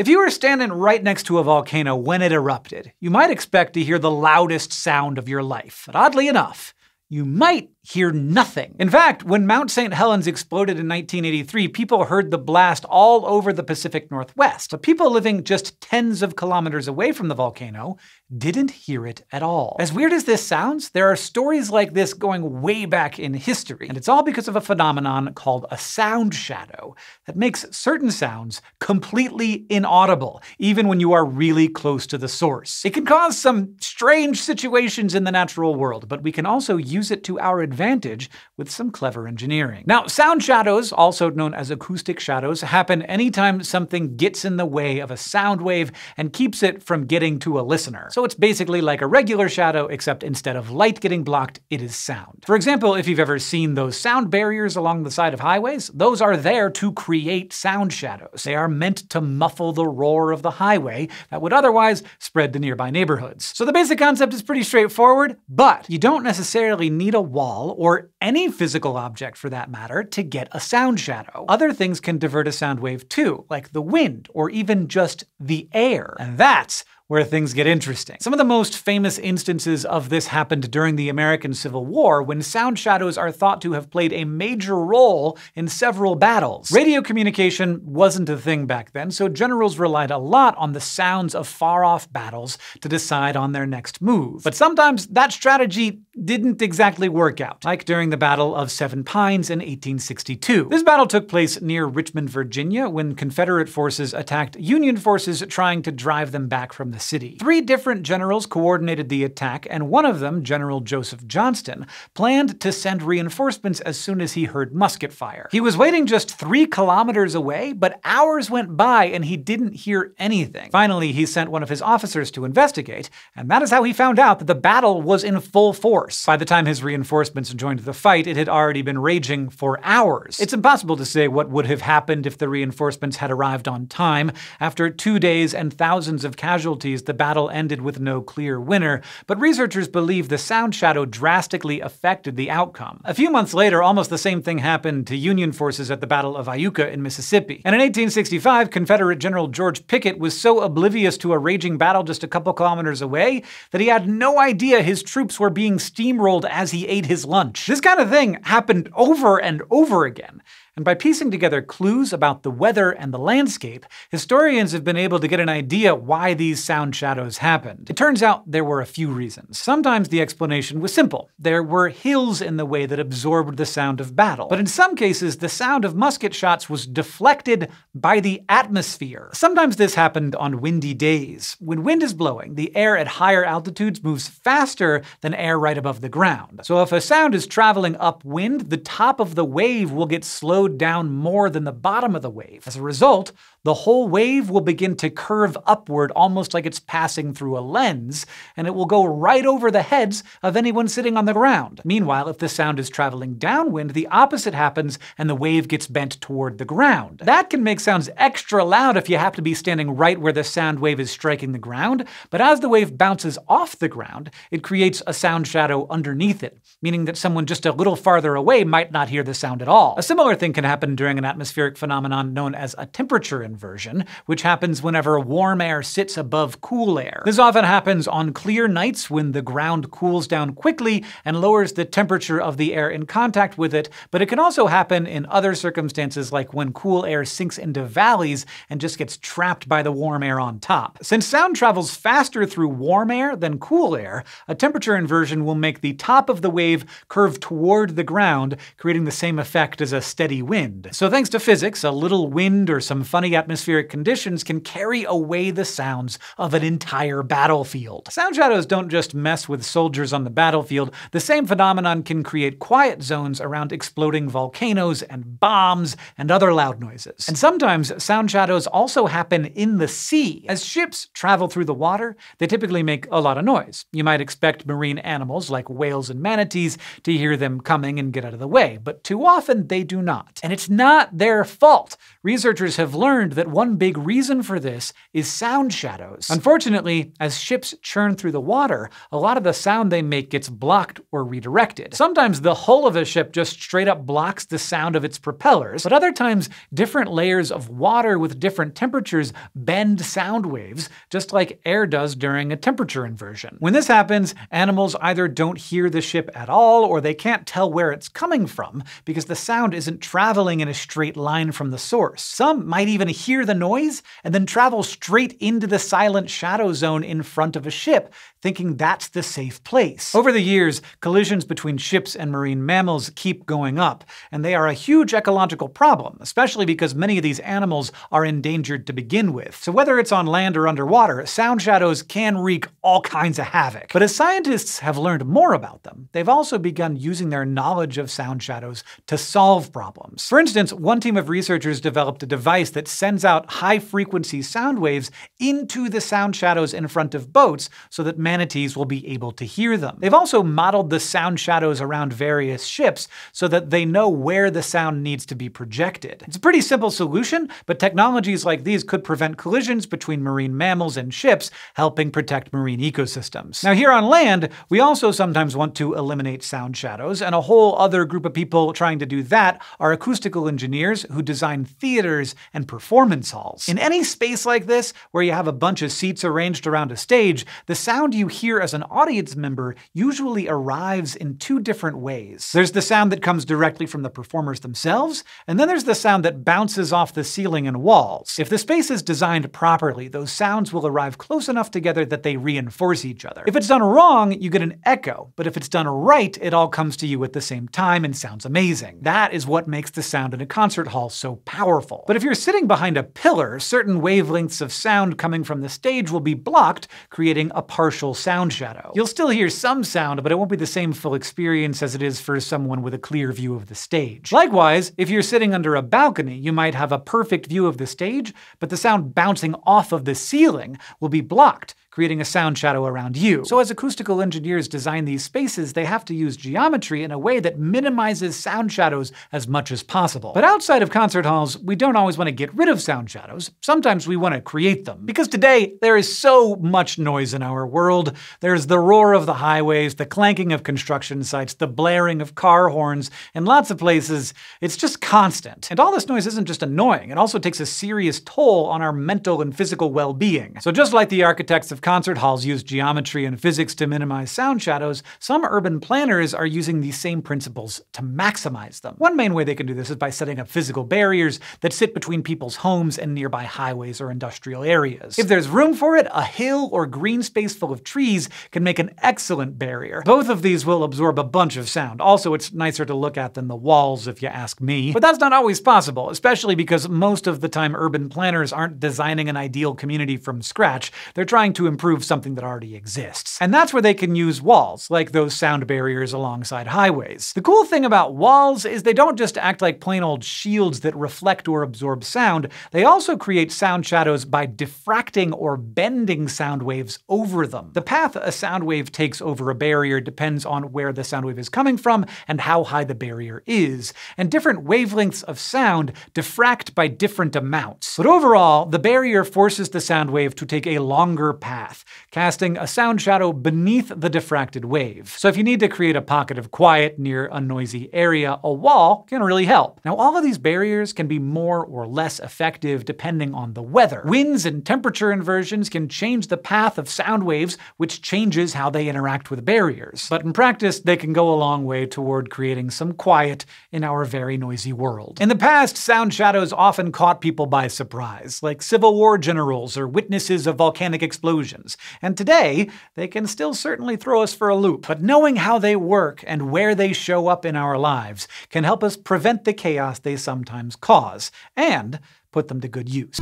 If you were standing right next to a volcano when it erupted, you might expect to hear the loudest sound of your life. But oddly enough, you might hear nothing. In fact, when Mount St. Helens exploded in 1983, people heard the blast all over the Pacific Northwest. But people living just tens of kilometers away from the volcano didn't hear it at all. As weird as this sounds, there are stories like this going way back in history, and it's all because of a phenomenon called a sound shadow that makes certain sounds completely inaudible, even when you are really close to the source. It can cause some strange situations in the natural world, but we can also use it to our advantage with some clever engineering. Now, sound shadows, also known as acoustic shadows, happen anytime something gets in the way of a sound wave and keeps it from getting to a listener. So it's basically like a regular shadow, except instead of light getting blocked, it is sound. For example, if you've ever seen those sound barriers along the side of highways, those are there to create sound shadows. They are meant to muffle the roar of the highway that would otherwise spread to nearby neighborhoods. So the basic concept is pretty straightforward, but you don't necessarily need a wall or any physical object for that matter, to get a sound shadow. Other things can divert a sound wave too, like the wind, or even just the air. And that's where things get interesting. Some of the most famous instances of this happened during the American Civil War, when sound shadows are thought to have played a major role in several battles. Radio communication wasn't a thing back then, so generals relied a lot on the sounds of far-off battles to decide on their next move. But sometimes that strategy didn't exactly work out, like during the Battle of Seven Pines in 1862. This battle took place near Richmond, Virginia, when Confederate forces attacked Union forces trying to drive them back from the city. Three different generals coordinated the attack, and one of them, General Joseph Johnston, planned to send reinforcements as soon as he heard musket fire. He was waiting just three kilometers away, but hours went by and he didn't hear anything. Finally, he sent one of his officers to investigate, and that is how he found out that the battle was in full force. By the time his reinforcements joined the fight, it had already been raging for hours. It's impossible to say what would have happened if the reinforcements had arrived on time. After two days and thousands of casualties, the battle ended with no clear winner, but researchers believe the sound shadow drastically affected the outcome. A few months later, almost the same thing happened to Union forces at the Battle of Iuka in Mississippi. And in 1865, Confederate General George Pickett was so oblivious to a raging battle just a couple kilometers away that he had no idea his troops were being steamrolled as he ate his lunch. This kind of thing happened over and over again. And by piecing together clues about the weather and the landscape, historians have been able to get an idea why these sound shadows happened. It turns out there were a few reasons. Sometimes the explanation was simple. There were hills in the way that absorbed the sound of battle. But in some cases, the sound of musket shots was deflected by the atmosphere. Sometimes this happened on windy days. When wind is blowing, the air at higher altitudes moves faster than air right above the ground. So if a sound is traveling upwind, the top of the wave will get slowed slowed down more than the bottom of the wave. As a result, the whole wave will begin to curve upward almost like it's passing through a lens, and it will go right over the heads of anyone sitting on the ground. Meanwhile, if the sound is traveling downwind, the opposite happens and the wave gets bent toward the ground. That can make sounds extra loud if you happen to be standing right where the sound wave is striking the ground, but as the wave bounces off the ground, it creates a sound shadow underneath it, meaning that someone just a little farther away might not hear the sound at all. A similar thing can happen during an atmospheric phenomenon known as a temperature inversion, which happens whenever warm air sits above cool air. This often happens on clear nights when the ground cools down quickly and lowers the temperature of the air in contact with it, but it can also happen in other circumstances like when cool air sinks into valleys and just gets trapped by the warm air on top. Since sound travels faster through warm air than cool air, a temperature inversion will make the top of the wave curve toward the ground, creating the same effect as a steady wind. So thanks to physics, a little wind or some funny atmospheric conditions can carry away the sounds of an entire battlefield. Sound shadows don't just mess with soldiers on the battlefield, the same phenomenon can create quiet zones around exploding volcanoes and bombs and other loud noises. And sometimes sound shadows also happen in the sea. As ships travel through the water, they typically make a lot of noise. You might expect marine animals like whales and manatees to hear them coming and get out of the way, but too often they do not. And it's not their fault. Researchers have learned that one big reason for this is sound shadows. Unfortunately, as ships churn through the water, a lot of the sound they make gets blocked or redirected. Sometimes the hull of a ship just straight up blocks the sound of its propellers, but other times different layers of water with different temperatures bend sound waves, just like air does during a temperature inversion. When this happens, animals either don't hear the ship at all or they can't tell where it's coming from because the sound isn't traveling in a straight line from the source. Some might even hear the noise and then travel straight into the silent shadow zone in front of a ship, thinking that's the safe place. Over the years, collisions between ships and marine mammals keep going up, and they are a huge ecological problem, especially because many of these animals are endangered to begin with. So whether it's on land or underwater, sound shadows can wreak all kinds of havoc. But as scientists have learned more about them, they've also begun using their knowledge of sound shadows to solve problems. For instance, one team of researchers developed a device that sends out high-frequency sound waves into the sound shadows in front of boats so that manatees will be able to hear them. They've also modeled the sound shadows around various ships so that they know where the sound needs to be projected. It's a pretty simple solution, but technologies like these could prevent collisions between marine mammals and ships, helping protect marine ecosystems. Now here on land, we also sometimes want to eliminate sound shadows, and a whole other group of people trying to do that are acoustical engineers who design theaters and performance halls. In any space like this, where you have a bunch of seats arranged around a stage, the sound you hear as an audience member usually arrives in two different ways. There's the sound that comes directly from the performers themselves, and then there's the sound that bounces off the ceiling and walls. If the space is designed properly, those sounds will arrive close enough together that they reinforce each other. If it's done wrong, you get an echo, but if it's done right, it all comes to you at the same time and sounds amazing. That is what makes the sound in a concert hall so powerful. But if you're sitting behind a pillar, certain wavelengths of sound coming from the stage will be blocked, creating a partial sound shadow. You'll still hear some sound, but it won't be the same full experience as it is for someone with a clear view of the stage. Likewise, if you're sitting under a balcony, you might have a perfect view of the stage, but the sound bouncing off of the ceiling will be blocked, creating a sound shadow around you. So as acoustical engineers design these spaces, they have to use geometry in a way that minimizes sound shadows as much as possible. But outside of concert halls, we don't always want to get rid of sound shadows. Sometimes we want to create them. Because today, there is so much noise in our world. There's the roar of the highways, the clanking of construction sites, the blaring of car horns, in lots of places, it's just constant. And all this noise isn't just annoying, it also takes a serious toll on our mental and physical well-being. So just like the architects of concert halls use geometry and physics to minimize sound shadows, some urban planners are using these same principles to maximize them. One main way they can do this is by setting up physical barriers that sit between people's homes and nearby highways or industrial areas. If there's room for it, a hill or green space full of trees can make an excellent barrier. Both of these will absorb a bunch of sound. Also, it's nicer to look at than the walls, if you ask me. But that's not always possible, especially because most of the time urban planners aren't designing an ideal community from scratch. They're trying to improve something that already exists. And that's where they can use walls, like those sound barriers alongside highways. The cool thing about walls is they don't just act like plain old shields that reflect or absorb sound, they also create sound shadows by diffracting or bending sound waves over them. The path a sound wave takes over a barrier depends on where the sound wave is coming from and how high the barrier is, and different wavelengths of sound diffract by different amounts. But overall, the barrier forces the sound wave to take a longer path, casting a sound shadow beneath the diffracted wave. So if you need to create a pocket of quiet near a noisy area, a wall can really help. Now all of these barriers can be more or less effective depending on the weather. Winds and temperature inversions can change the path of sound waves, which changes how they interact with barriers. But in practice, they can go a long way toward creating some quiet in our very noisy world. In the past, sound shadows often caught people by surprise, like Civil War generals or witnesses of volcanic explosions. And today, they can still certainly throw us for a loop. But knowing how they work and where they show up in our lives can help us prevent the chaos they sometimes cause, and put them to good use.